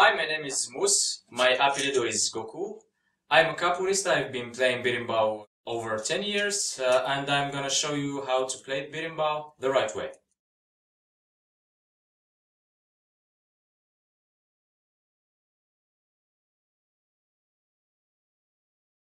Hi, my name is Mus. My apelido is Goku. I'm a capoeirista. I've been playing berimbau over 10 years uh, and I'm gonna show you how to play berimbau the right way.